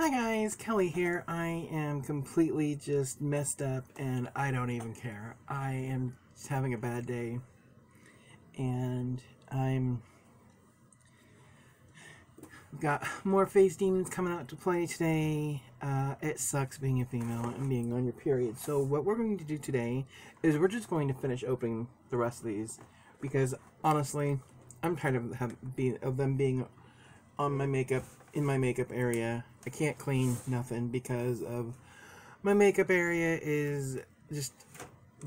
Hi guys, Kelley here. I am completely just messed up and I don't even care. I am having a bad day and I'm got more face demons coming out to play today. Uh, it sucks being a female and being on your period. So what we're going to do today is we're just going to finish opening the rest of these because honestly, I'm tired of, have, being, of them being on my makeup in my makeup area. I can't clean nothing because of my makeup area is just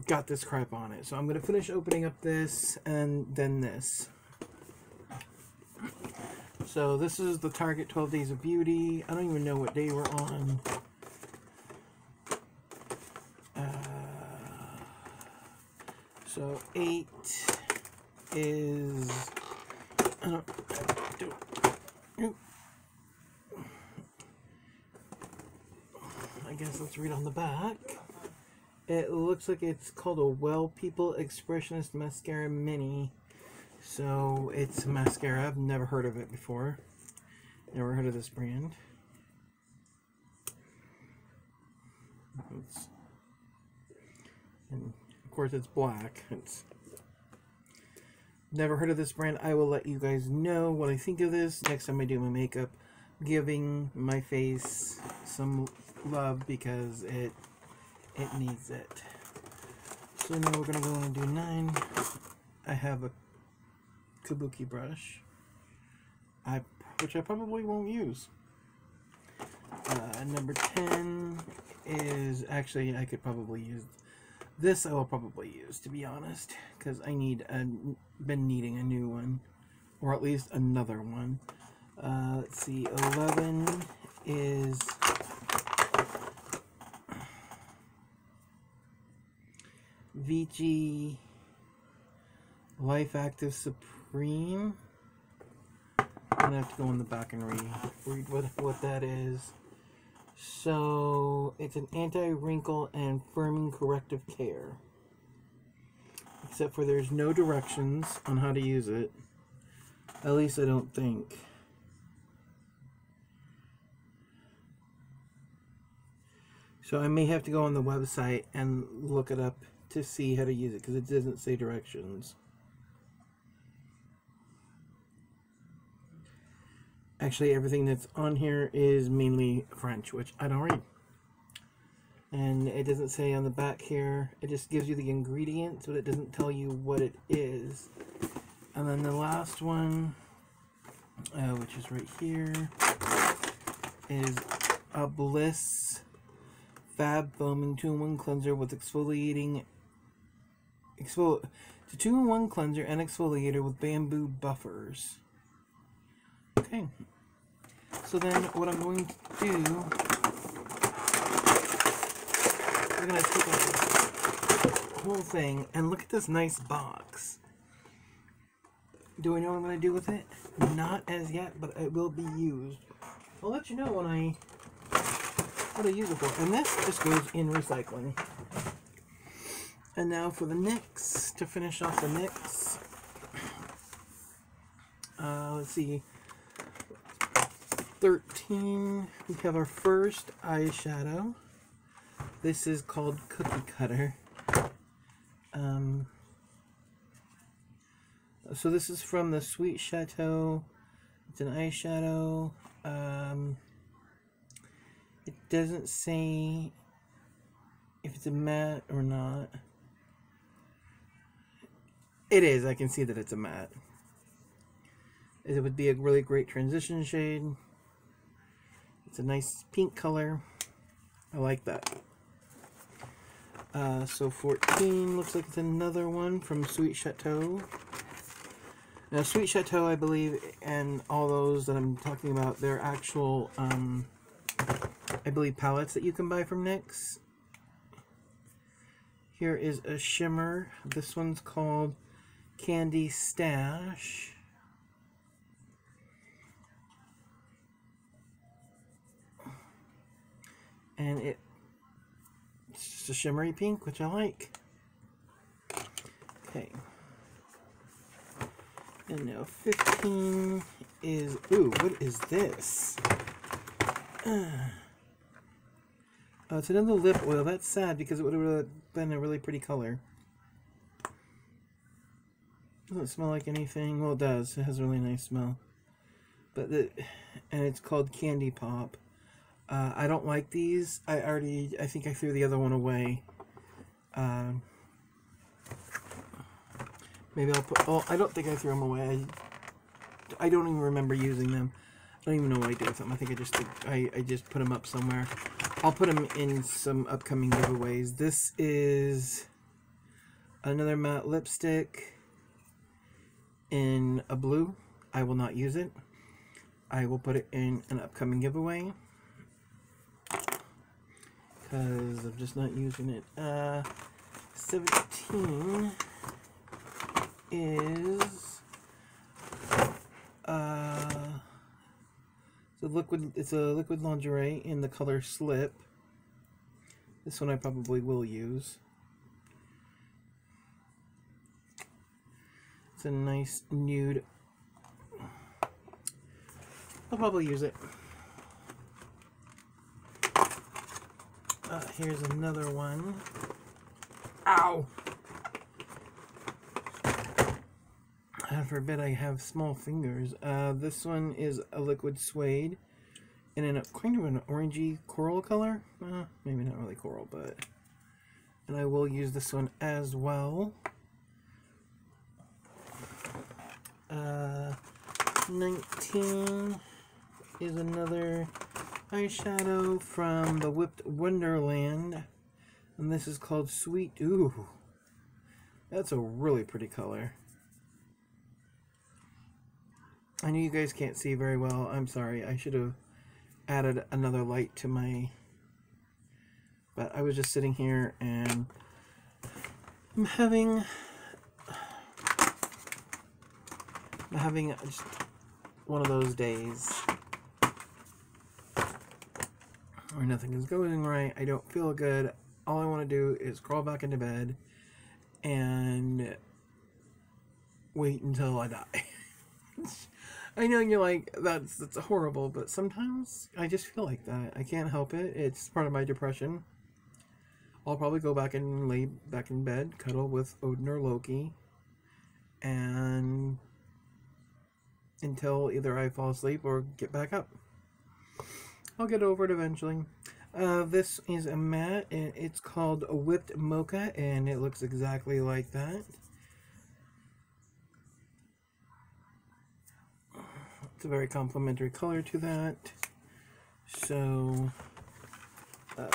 got this crap on it. So I'm going to finish opening up this and then this. So this is the Target 12 Days of Beauty. I don't even know what day we're on. Uh, so 8 is... I don't, do, I guess let's read on the back. It looks like it's called a Well People Expressionist Mascara Mini. So it's a mascara. I've never heard of it before. Never heard of this brand. It's, and of course it's black. It's never heard of this brand. I will let you guys know what I think of this next time I do my makeup. Giving my face some love because it it needs it. So now we're gonna go and do nine. I have a kabuki brush, I which I probably won't use. Uh, number ten is actually I could probably use this. I will probably use to be honest because I need a been needing a new one or at least another one. Uh, let's see, eleven is Vichy LiftActiv Supreme. I'm gonna have to go in the back and read read what what that is. So it's an anti-wrinkle and firming corrective care. Except for there's no directions on how to use it. At least I don't think. So I may have to go on the website and look it up to see how to use it because it doesn't say directions. Actually, everything that's on here is mainly French, which I don't read. And it doesn't say on the back here, it just gives you the ingredients, but it doesn't tell you what it is. And then the last one, uh, which is right here, is a Bliss Fab Foaming 2-in-1 Cleanser with exfoliating Exfoli it's a two-in-one cleanser and exfoliator with bamboo buffers. Okay. So then what I'm going to do, we're going to take out whole thing and look at this nice box. Do I know what I'm going to do with it? Not as yet, but it will be used. I'll let you know when I what I use it for. And this just goes in recycling. And now for the NYX, to finish off the NYX. Uh, let's see. 13, we have our first eyeshadow. This is called Cookie Cutter. Um, so this is from the Sweet Chateau. It's an eyeshadow. Um, it doesn't say if it's a matte or not. It is. I can see that it's a matte. It would be a really great transition shade. It's a nice pink color. I like that. Uh, so 14 looks like it's another one from Sweet Chateau. Now Sweet Chateau, I believe, and all those that I'm talking about, they're actual, um, I believe, palettes that you can buy from NYX. Here is a shimmer. This one's called Candy Stash. And it, it's just a shimmery pink, which I like. Okay. And now 15 is, ooh, what is this? Uh, it's another lip oil. That's sad because it would have been a really pretty color. Doesn't smell like anything. Well, it does. It has a really nice smell. But the, and it's called Candy Pop. Uh, I don't like these. I already, I think I threw the other one away. Um, maybe I'll put, oh, I don't think I threw them away. I, I don't even remember using them. I don't even know what I did with them. I think I just, I, I just put them up somewhere. I'll put them in some upcoming giveaways. This is another matte lipstick in a blue. I will not use it. I will put it in an upcoming giveaway because I'm just not using it. Uh, 17 is uh, it's a liquid. It's a liquid lingerie in the color Slip. This one I probably will use. It's a nice nude. I'll probably use it. Uh, here's another one. Ow! God forbid I have small fingers. Uh, this one is a liquid suede in a kind of an orangey coral color. Uh, maybe not really coral, but... And I will use this one as well. Uh, 19 is another eyeshadow from the Whipped Wonderland. And this is called Sweet... Ooh. That's a really pretty color. I know you guys can't see very well. I'm sorry. I should have added another light to my... But I was just sitting here and I'm having... I'm having just one of those days where nothing is going right. I don't feel good. All I want to do is crawl back into bed and wait until I die. I know you're like that's that's horrible, but sometimes I just feel like that. I can't help it. It's part of my depression. I'll probably go back and lay back in bed, cuddle with Odin or Loki, and until either I fall asleep or get back up. I'll get over it eventually. Uh, this is a mat, and it's called a Whipped Mocha, and it looks exactly like that. It's a very complementary color to that. So, uh,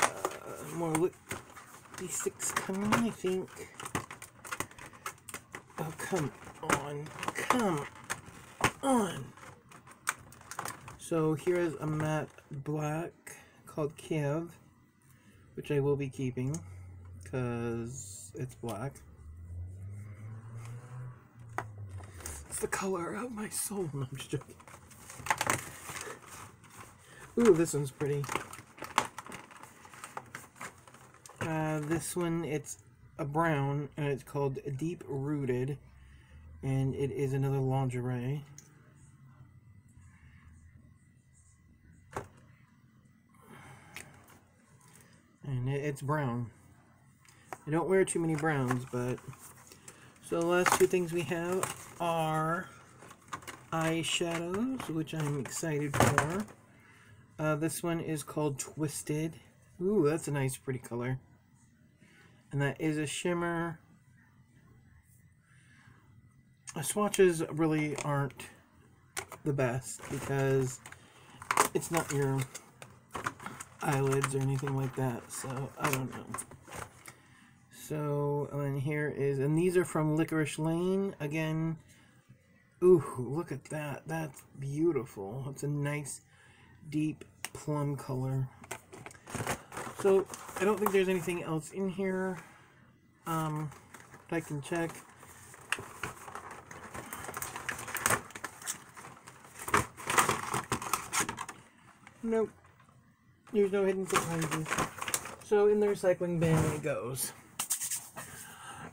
more lip sticks coming, I think. Oh, come on. Come on. So here is a matte black called Kiev, which I will be keeping because it's black. It's the color of my soul. No, I'm just joking. Ooh, this one's pretty. Uh, this one, it's a brown, and it's called Deep Rooted, and it is another lingerie. And it's brown. I don't wear too many browns, but... So the last two things we have are eyeshadows, which I'm excited for. Uh, this one is called Twisted. Ooh, that's a nice pretty color. And that is a shimmer. The swatches really aren't the best because it's not your eyelids or anything like that. So, I don't know. So, and here is, and these are from Licorice Lane. Again, ooh, look at that. That's beautiful. It's a nice deep plum color. So, I don't think there's anything else in here um, I can check. Nope. There's no hidden surprises. So, in the recycling bin it goes.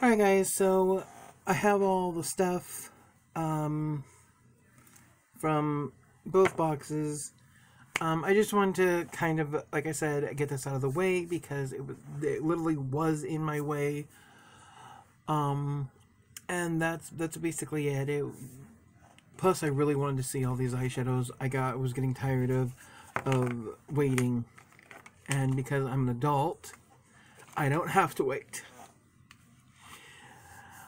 Alright guys, so I have all the stuff um, from both boxes Um, I just wanted to kind of, like I said, get this out of the way because it, was, it literally was in my way. Um, and that's that's basically it. it. Plus, I really wanted to see all these eyeshadows. I got was getting tired of of waiting, and because I'm an adult, I don't have to wait.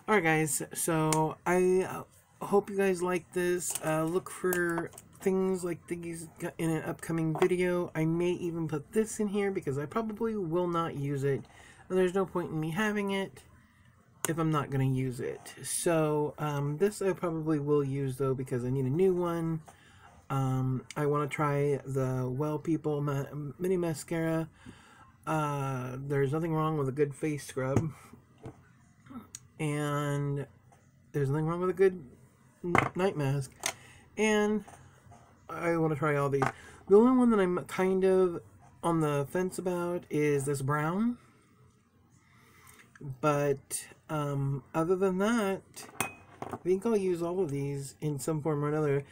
Alright guys, so I uh, hope you guys like this. Uh, look for things like these in an upcoming video. I may even put this in here because I probably will not use it. And there's no point in me having it if I'm not going to use it. So um, this I probably will use though because I need a new one. Um, I want to try the Well People ma Mini Mascara. Uh, there's nothing wrong with a good face scrub and there's nothing wrong with a good night mask. And I want to try all these. The only one that I'm kind of on the fence about is this brown. But um, other than that, I think I'll use all of these in some form or another.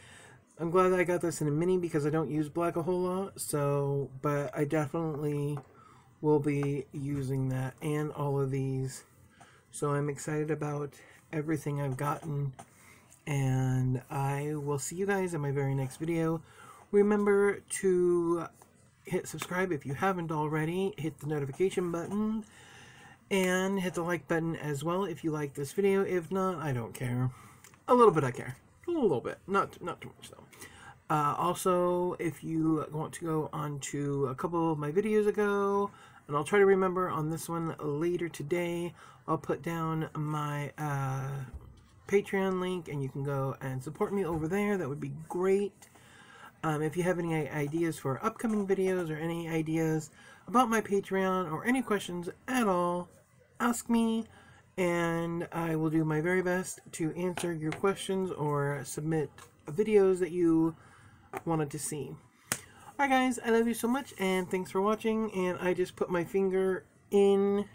I'm glad I got this in a mini because I don't use black a whole lot. So, but I definitely will be using that and all of these so I'm excited about everything I've gotten. And I will see you guys in my very next video. Remember to hit subscribe if you haven't already. Hit the notification button. And hit the like button as well if you like this video. If not, I don't care. A little bit I care. A little bit. Not, not too much though. Uh, also, if you want to go on to a couple of my videos ago, and I'll try to remember on this one later today. I'll put down my uh, Patreon link and you can go and support me over there. That would be great. Um, if you have any ideas for upcoming videos or any ideas about my Patreon or any questions at all, ask me and I will do my very best to answer your questions or submit videos that you wanted to see. Alright guys, I love you so much and thanks for watching and I just put my finger in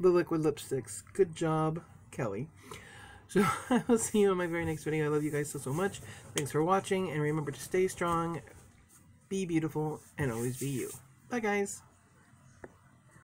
the liquid lipsticks. Good job, Kelley. So I will see you in my very next video. I love you guys so, so much. Thanks for watching and remember to stay strong, be beautiful, and always be you. Bye guys.